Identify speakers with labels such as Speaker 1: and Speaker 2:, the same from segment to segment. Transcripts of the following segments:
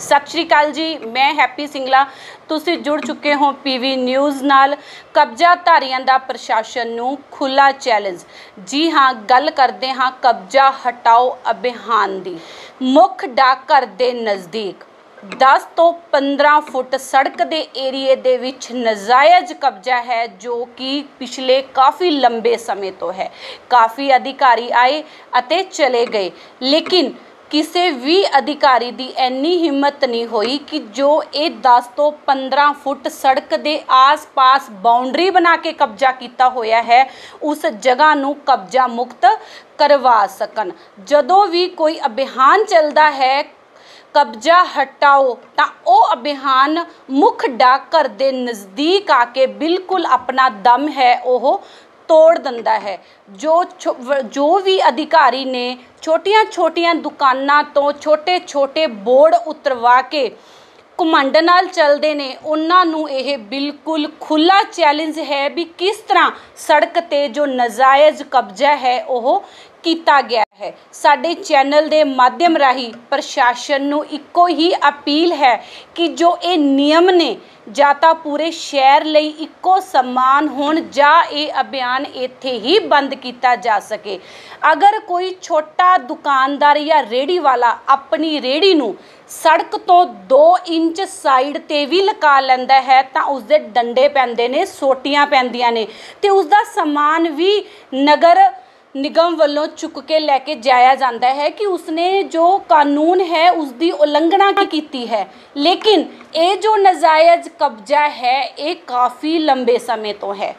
Speaker 1: ਸਤਿ ਸ਼੍ਰੀ ਅਕਾਲ ਜੀ, ਮੈਂ ਹੈਪੀ ਸਿੰਗਲਾ। ਤੁਸੀਂ ਜੁੜ ਚੁੱਕੇ ਹੋ ਪੀਵੀ ਨਿਊਜ਼ ਨਾਲ। ਕਬਜ਼ਾਧਾਰੀਆਂ ਦਾ ਪ੍ਰਸ਼ਾਸਨ ਨੂੰ ਖੁੱਲਾ ਚੈਲੰਜ। ਜੀ ਹਾਂ, ਗੱਲ ਕਰਦੇ ਹਾਂ ਕਬਜ਼ਾ ਹਟਾਓ ਅਭਿਆਨ ਦੀ। ਮੁੱਖ ਡਾਕਘਰ ਦੇ ਨਜ਼ਦੀਕ 10 ਤੋਂ 15 ਫੁੱਟ ਸੜਕ ਦੇ ਏਰੀਏ ਦੇ ਵਿੱਚ ਨਜਾਇਜ਼ ਕਬਜ਼ਾ ਹੈ, ਜੋ ਕਿ ਪਿਛਲੇ ਕਾਫੀ ਲੰਬੇ ਸਮੇਂ ਤੋਂ ਹੈ। ਕਾਫੀ ਅਧਿਕਾਰੀ ਆਏ ਅਤੇ ਚਲੇ ਗਏ। ਲੇਕਿਨ ਕਿਸੇ ਵੀ ਅਧਿਕਾਰੀ ਦੀ ਇੰਨੀ ਹਿੰਮਤ ਨਹੀਂ ਹੋਈ ਕਿ ਜੋ ਇਹ 10 ਤੋਂ 15 ਫੁੱਟ ਸੜਕ ਦੇ ਆਸ-ਪਾਸ ਬਾਉਂਡਰੀ ਬਣਾ ਕੇ ਕਬਜ਼ਾ ਕੀਤਾ ਹੋਇਆ ਹੈ, ਉਸ ਜਗ੍ਹਾ ਨੂੰ ਕਬਜ਼ਾ ਮੁਕਤ ਕਰਵਾ ਸਕਣ। ਜਦੋਂ ਵੀ ਕੋਈ ਅਭਿਆਨ ਚੱਲਦਾ ਹੈ, ਕਬਜ਼ਾ ਹਟਾਓ, ਤਾਂ ਉਹ ਅਭਿਆਨ ਮੁੱਖ ਡਾਕਘਰ ਦੇ ਨਜ਼ਦੀਕ ਆ ਕੇ ਬਿਲਕੁਲ ਆਪਣਾ ਦਮ ਹੈ, ਉਹ ਤੋੜ ਦਿੰਦਾ ਹੈ। ਜੋ ਜੋ ਵੀ ਅਧਿਕਾਰੀ ਨੇ ਛੋਟੀਆਂ-ਛੋਟੀਆਂ ਦੁਕਾਨਾਂ ਤੋਂ ਛੋਟੇ-ਛੋਟੇ ਬੋਰਡ ਉਤਰਵਾ ਕੇ ਘਮੰਡ ਨਾਲ ਚੱਲਦੇ ਨੇ, ਉਹਨਾਂ ਨੂੰ ਇਹ ਬਿਲਕੁਲ ਖੁੱਲਾ ਚੈਲੰਜ ਹੈ ਵੀ ਕਿਸ ਤਰ੍ਹਾਂ ਸੜਕ ਤੇ ਜੋ ਨਜਾਇਜ਼ ਕਬਜ਼ਾ ਹੈ ਉਹ ਕੀਤਾ ਗਿਆ ਹੈ। ਸਾਡੇ ਚੈਨਲ ਦੇ ਮਾਧਿਅਮ ਰਾਹੀਂ ਪ੍ਰਸ਼ਾਸਨ ਨੂੰ ਇੱਕੋ ਹੀ ਅਪੀਲ ਹੈ ਕਿ ਜੋ ਇਹ ਨਿਯਮ ਨੇ, ਜਾਂ ਤਾਂ ਪੂਰੇ ਸ਼ਹਿਰ ਲਈ ਇੱਕੋ ਸਮਾਨ ਹੋਣ, ਜਾਂ ਇਹ ਅਭਿਆਨ ਇੱਥੇ ਹੀ ਬੰਦ ਕੀਤਾ ਜਾ ਸਕੇ। ਅਗਰ ਕੋਈ ਛੋਟਾ ਦੁਕਾਨਦਾਰ ਜਾਂ ਰੇੜੀ ਵਾਲਾ ਆਪਣੀ ਰੇੜੀ ਨੂੰ ਸੜਕ ਤੋਂ 2 ਇੰਚ ਸਾਈਡ ਤੇ ਵੀ ਲਗਾ ਲੈਂਦਾ ਹੈ, ਤਾਂ ਉਸ ਦੇ ਡੰਡੇ ਪੈਂਦੇ ਨੇ, ਸੋਟੀਆਂ ਪੈਂਦੀਆਂ ਨੇ ਤੇ ਉਸ ਦਾ ਸਮਾਨ ਵੀ ਨਗਰ ਨਿਗਮ ਵੱਲੋਂ ਚੁੱਕ ਕੇ ਲੈ ਕੇ ਜਾਇਆ ਜਾਂਦਾ ਹੈ ਕਿ ਉਸਨੇ ਜੋ ਕਾਨੂੰਨ ਹੈ ਉਸ ਦੀ ਉਲੰਘਣਾ ਕੀਤੀ ਹੈ। ਲੇਕਿਨ ਇਹ ਜੋ ਨਜਾਇਜ਼ ਕਬਜ਼ਾ ਹੈ, ਇਹ ਕਾਫੀ ਲੰਬੇ ਸਮੇਂ ਤੋਂ ਹੈ।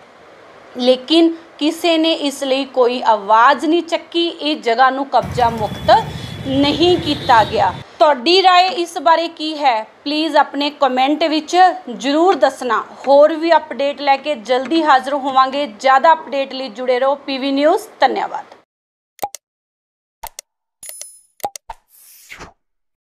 Speaker 1: ਲੇਕਿਨ ਕਿਸੇ ਨੇ ਇਸ ਲਈ ਕੋਈ ਆਵਾਜ਼ ਨਹੀਂ ਚੱਕੀ, ਇਹ ਜਗ੍ਹਾ ਨੂੰ ਕਬਜ਼ਾ ਮੁਕਤ ਨਹੀਂ ਕੀਤਾ ਗਿਆ। ਤੁਹਾਡੀ رائے ਇਸ ਬਾਰੇ ਕੀ ਹੈ ਪਲੀਜ਼ ਆਪਣੇ ਕਮੈਂਟ ਵਿੱਚ ਜਰੂਰ ਦੱਸਣਾ ਹੋਰ ਵੀ ਅਪਡੇਟ ਲੈ ਕੇ ਜਲਦੀ ਹਾਜ਼ਰ ਹੋਵਾਂਗੇ ਜ਼ਿਆਦਾ ਅਪਡੇਟ ਲਈ ਜੁੜੇ ਰਹੋ ਪੀਵੀ ਨਿਊਜ਼ ਧੰਨਵਾਦ